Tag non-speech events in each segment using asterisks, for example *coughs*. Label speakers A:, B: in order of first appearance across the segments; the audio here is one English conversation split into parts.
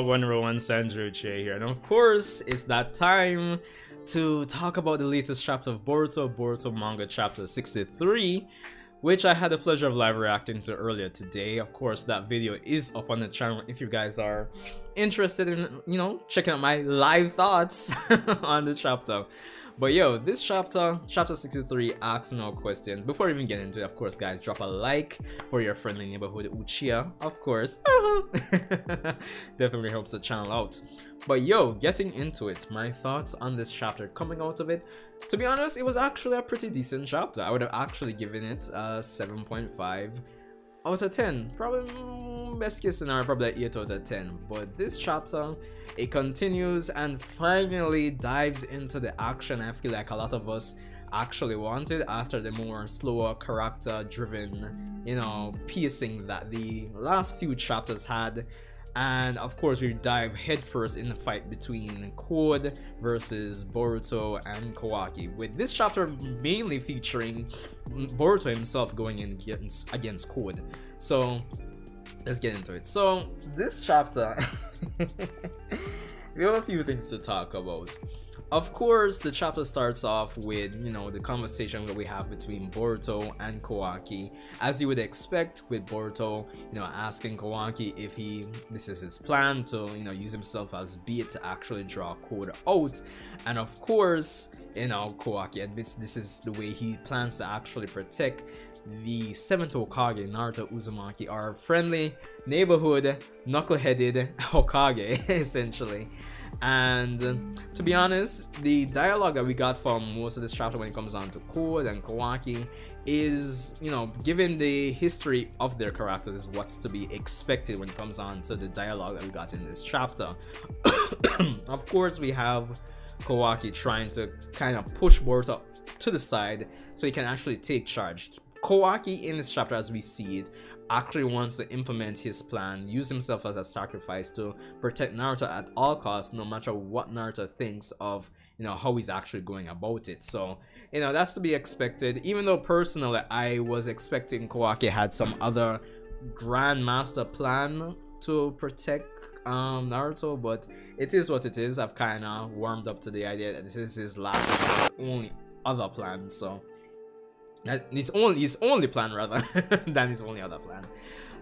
A: Yo, Wagwan Rowan Sanjae Uchiha here. And of course, it's that time to talk about the latest chapter of Boruto, Boruto Manga Chapter 63, which I had the pleasure of live reacting to earlier today. Of course, that video is up on the channel if you guys are interested in, you know, checking out my live thoughts *laughs* on the chapter. But yo, this chapter, chapter 63, asks no questions. Before even getting into it, of course, guys, drop a like for your friendly neighborhood Uchiha, of course. *laughs* Definitely helps the channel out. But yo, getting into it, my thoughts on this chapter coming out of it. To be honest, it was actually a pretty decent chapter. I would have actually given it a 7.5 out of 10 probably best case scenario probably 8 out of 10 but this chapter it continues and finally dives into the action i feel like a lot of us actually wanted after the more slower character driven you know piecing that the last few chapters had. And of course we dive headfirst in the fight between Code versus Boruto and Kawaki with this chapter mainly featuring Boruto himself going in against, against Code so let's get into it so this chapter *laughs* we have a few things to talk about of course, the chapter starts off with, you know, the conversation that we have between Boruto and Kawaki. As you would expect with Boruto, you know, asking Kawaki if he, this is his plan to, you know, use himself as bait to actually draw Code out. And of course, you know, Kawaki admits this is the way he plans to actually protect the 7th Hokage, Naruto Uzumaki, our friendly neighborhood knuckle-headed *laughs* Hokage, *laughs* essentially. And uh, to be honest the dialogue that we got from most of this chapter when it comes down to Code and Kawaki is you know given the history of their characters is what's to be expected when it comes on to the dialogue that we got in this chapter. *coughs* Of course we have Kawaki trying to kind of push Boruto to the side so he can actually take charge Kawaki in this chapter as we see it actually wants to implement his plan, use himself as a sacrifice to protect Naruto at all costs, no matter what Naruto thinks of, you know, how he's actually going about it. So, you know, that's to be expected. Even though personally, I was expecting Kawaki had some other grandmaster plan to protect um, Naruto, but it is what it is. I've kind of warmed up to the idea that this is his last only other plan, so his only his only plan rather *laughs* than his only other plan.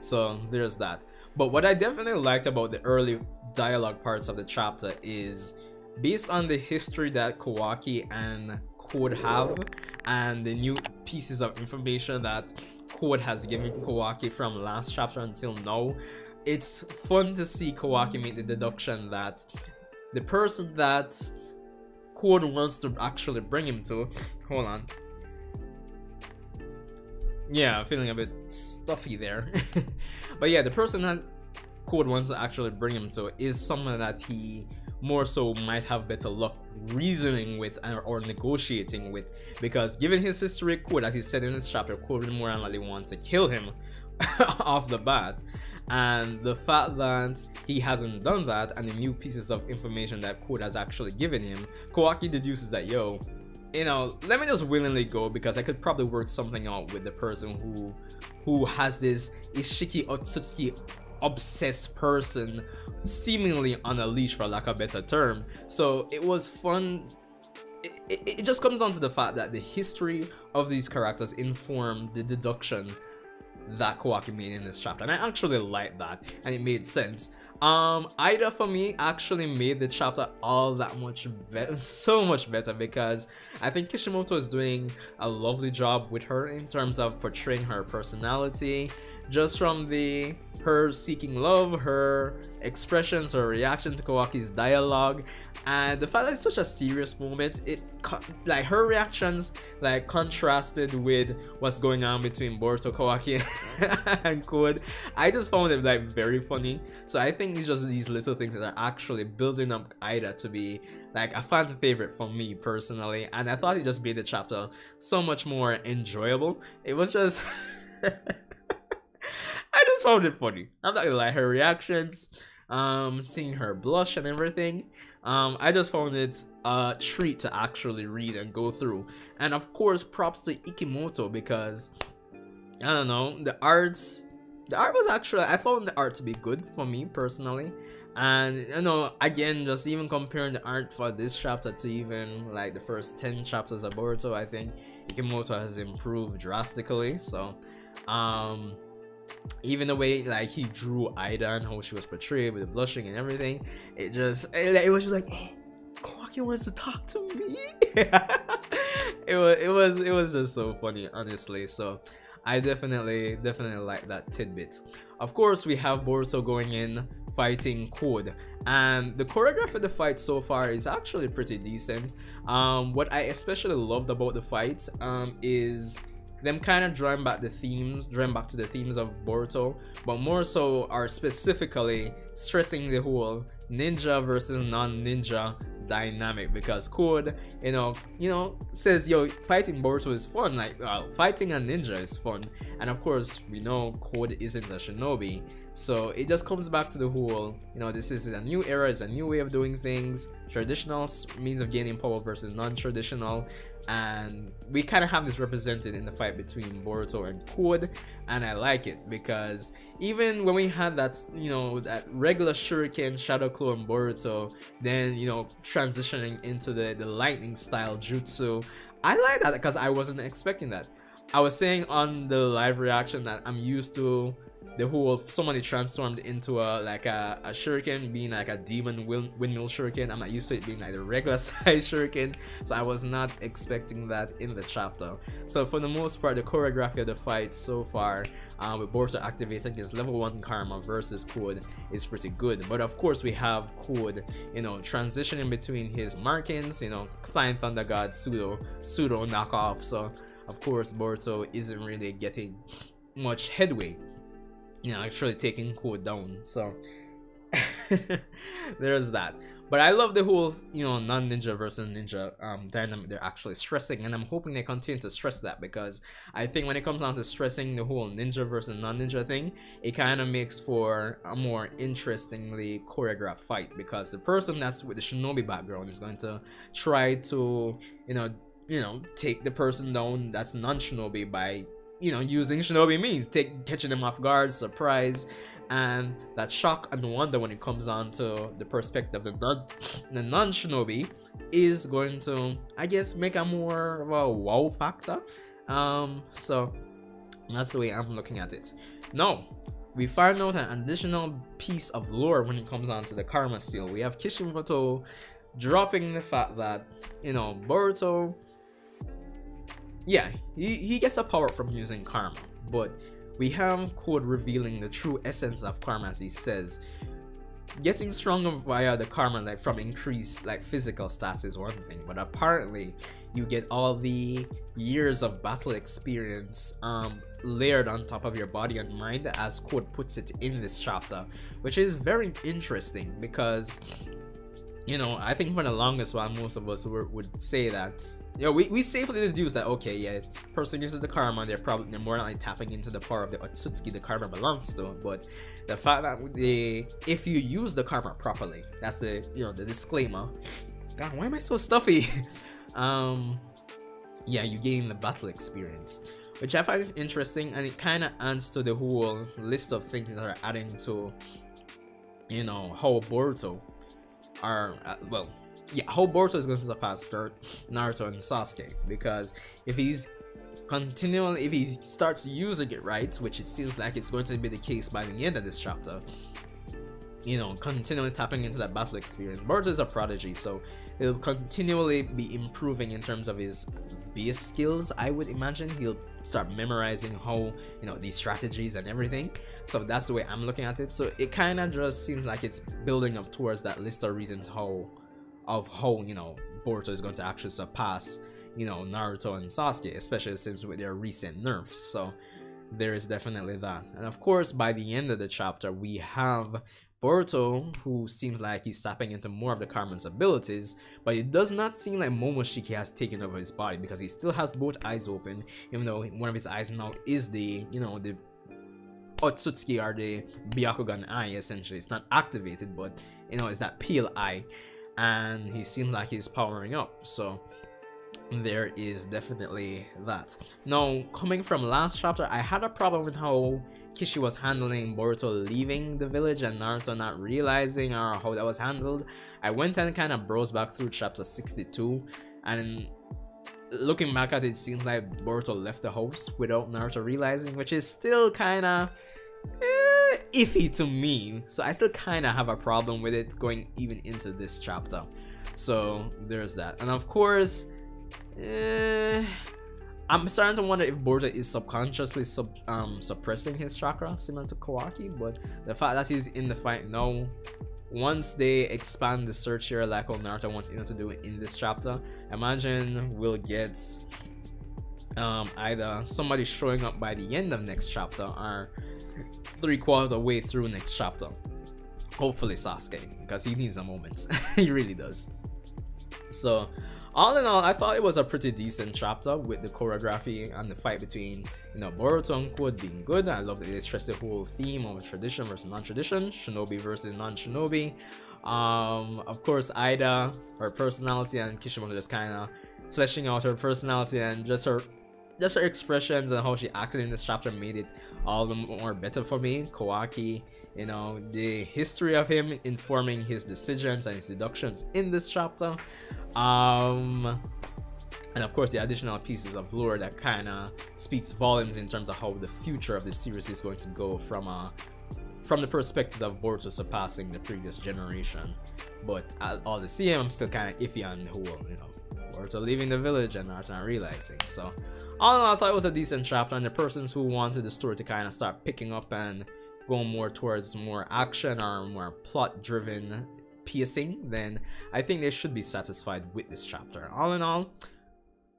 A: So there's that. But what I definitely liked about the early dialogue parts of the chapter is based on the history that Kawaki and Code have and the new pieces of information that Code has given Kawaki from last chapter until now, it's fun to see Kawaki make the deduction that the person that Code wants to actually bring him to, hold on, yeah, feeling a bit stuffy there. *laughs* but yeah, the person that Code wants to actually bring him to is someone that he more so might have better luck reasoning with or negotiating with because given his history Code as he said in this chapter Code would more likely want to kill him *laughs* off the bat and the fact that he hasn't done that and the new pieces of information that Code has actually given him Kawaki deduces that yo you know, let me just willingly go because I could probably work something out with the person who who has this Ishiki Otsutsuki obsessed person seemingly on a leash for lack of a better term. So it was fun. It, it, it just comes down to the fact that the history of these characters inform the deduction that Kawaki made in this chapter and I actually like that and it made sense um Aida for me actually made the chapter all that much better *laughs* so much better because I think Kishimoto is doing a lovely job with her in terms of portraying her personality. Just from the her seeking love, her expressions, her reaction to Kawaki's dialogue, and the fact that it's such a serious moment, it like her reactions like contrasted with what's going on between Boruto, Kawaki, *laughs* and Code. I just found it like very funny. So I think it's just these little things that are actually building up Aida to be like a fan favorite for me personally, and I thought it just made the chapter so much more enjoyable. It was just. *laughs* I just found it funny. I'm not gonna lie, her reactions, um, seeing her blush and everything, um, I just found it a treat to actually read and go through. And of course, props to Ikemoto because I don't know, the arts the art was actually I found the art to be good for me personally. And you know, again, just even comparing the art for this chapter to even like the first 10 chapters of Boruto, I think Ikemoto has improved drastically. So um even the way like he drew Aida and how she was portrayed with the blushing and everything, it just it, it was just like oh, Kawaki wants to talk to me. *laughs* it was it was it was just so funny, honestly. So I definitely definitely like that tidbit. Of course, we have Boruto going in fighting Code, and the choreography of the fight so far is actually pretty decent. Um, what I especially loved about the fight um, is them kind of drawing back the themes, drawing back to the themes of Boruto, but more so are specifically stressing the whole ninja versus non-ninja dynamic because Code, you know, you know, says yo, fighting Boruto is fun. Like, well, fighting a ninja is fun, and of course, we know Code isn't a shinobi, so it just comes back to the whole, you know, this is a new era, it's a new way of doing things. Traditional means of gaining power versus non-traditional, and we kind of have this represented in the fight between Boruto and Code and I like it because even when we had that you know that regular shuriken shadow clone Boruto then you know transitioning into the the lightning style jutsu I like that because I wasn't expecting that. I was saying on the live reaction that I'm used to the whole somebody transformed into a like a, a shuriken being like a demon windmill shuriken. I'm not used to it being like a regular *laughs* size shuriken so i was not expecting that in the chapter. So for the most part the choreography of the fight so far uh, with Boruto activating against level 1 karma versus Code is pretty good. But of course we have Code you know transitioning between his markings you know flying thunder god pseudo pseudo knockoff. So of course Boruto isn't really getting much headway you know actually taking code down so. *laughs* There's that. But i love the whole you know non-ninja versus ninja um dynamic. They're actually stressing and i'm hoping they continue to stress that because i think when it comes down to stressing the whole ninja versus non-ninja thing it kind of makes for a more interestingly choreographed fight because the person that's with the shinobi background is going to try to you know you know take the person down that's non-shinobi by you know, using shinobi means, take catching them off guard, surprise, and that shock and wonder when it comes on to the perspective of the non the non-shinobi is going to, I guess, make a more of a wow factor. Um, so that's the way I'm looking at it. Now, we find out an additional piece of lore when it comes on to the Karma Seal. We have Kishimoto dropping the fact that, you know, Boruto yeah, he, he gets a power from using karma, but we have Code revealing the true essence of karma as he says. Getting stronger via the karma like from increased like physical stats is one thing, but apparently you get all the years of battle experience um, layered on top of your body and mind as Code puts it in this chapter, which is very interesting because you know, I think for the longest while most of us would say that know, we, we safely deduce that okay, yeah, person uses the karma, they're probably they're more than like tapping into the power of the Otsutsuki the karma belongs to. But the fact that they if you use the karma properly, that's the you know the disclaimer. God, why am I so stuffy? *laughs* um, yeah, you gain the battle experience, which I find is interesting, and it kind of adds to the whole list of things that are adding to, you know, how Boruto are uh, well yeah, how Boruto is going to surpass Naruto and Sasuke because if he's continually if he starts using it right, which it seems like it's going to be the case by the end of this chapter, you know, continually tapping into that battle experience. Boruto is a prodigy, so he'll continually be improving in terms of his base skills. I would imagine he'll start memorizing how you know these strategies and everything. So that's the way I'm looking at it. So it kind of just seems like it's building up towards that list of reasons how of how you know Boruto is going to actually surpass you know Naruto and Sasuke, especially since with their recent nerfs. So there is definitely that. And of course, by the end of the chapter, we have Boruto, who seems like he's tapping into more of the Karma's abilities, but it does not seem like Momoshiki has taken over his body because he still has both eyes open, even though one of his eyes now is the, you know, the Otsutsuki or the Byakugan eye essentially. It's not activated, but, you know, it's that peel eye and he seems like he's powering up so there is definitely that. Now, coming from last chapter, I had a problem with how Kishi was handling Boruto leaving the village and Naruto not realizing or how that was handled. I went and kind of browsed back through chapter 62 and looking back at it, it seems like Boruto left the house without Naruto realizing, which is still kind of eh, iffy to me. So I still kind of have a problem with it going even into this chapter. So there's that. And of course, eh, I'm starting to wonder if Boruto is subconsciously sub, um, suppressing his chakra, similar to Kawaki, but the fact that he's in the fight now, once they expand the search here like how Naruto wants Ino to do in this chapter, imagine we'll get um, either somebody showing up by the end of next chapter or three the way through next chapter. Hopefully Sasuke, because he needs a moment. *laughs* he really does. So, all in all, I thought it was a pretty decent chapter with the choreography and the fight between, you know, Boruto and Code being good. I love that they stressed the whole theme of tradition versus non-tradition, Shinobi versus non-Shinobi. Um, of course, Aida, her personality, and Kishimoto just kind of fleshing out her personality and just her just her expressions and how she acted in this chapter made it all the more better for me. Kawaki, you know, the history of him informing his decisions and his deductions in this chapter. Um, and of course the additional pieces of lore that kind of speaks volumes in terms of how the future of the series is going to go from a from the perspective of Boruto surpassing the previous generation. But all the same, I'm still kind of iffy on who will, you know, Boruto leaving the village and not realizing. So all in all, I thought it was a decent chapter, and the persons who wanted the story to kind of start picking up and go more towards more action or more plot-driven piercing, then I think they should be satisfied with this chapter. All in all,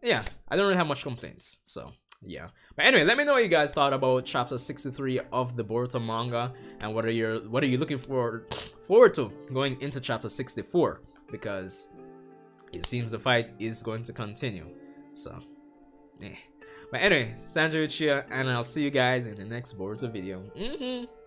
A: yeah, I don't really have much complaints, so yeah. But anyway, let me know what you guys thought about chapter 63 of the Boruto manga, and what are your what are you looking for forward to going into chapter 64? Because it seems the fight is going to continue. So, yeah. But anyway, Sanjae Uchiha, and I'll see you guys in the next Boruto video. Mm -hmm.